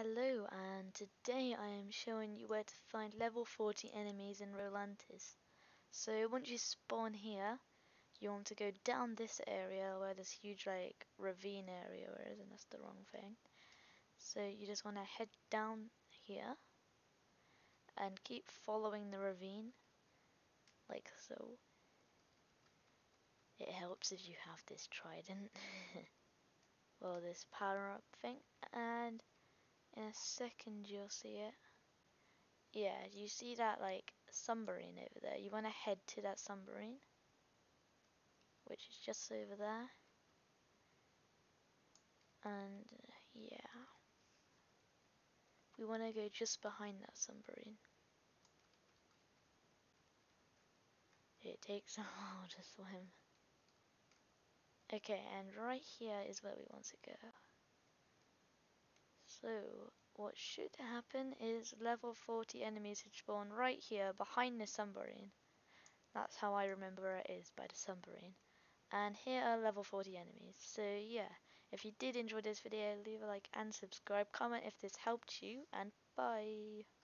Hello, and today I am showing you where to find level 40 enemies in Rolantis. So once you spawn here, you want to go down this area where this huge like ravine area is, and that's the wrong thing. So you just want to head down here and keep following the ravine, like so. It helps if you have this trident, well this power up thing, second you'll see it. Yeah, you see that like submarine over there. You want to head to that submarine, which is just over there. And yeah, we want to go just behind that submarine. It takes a while to swim. Okay, and right here is where we want to go. So, what should happen is level 40 enemies should spawn right here behind the submarine. That's how I remember it is, by the submarine. And here are level 40 enemies. So yeah, if you did enjoy this video, leave a like and subscribe. Comment if this helped you, and bye.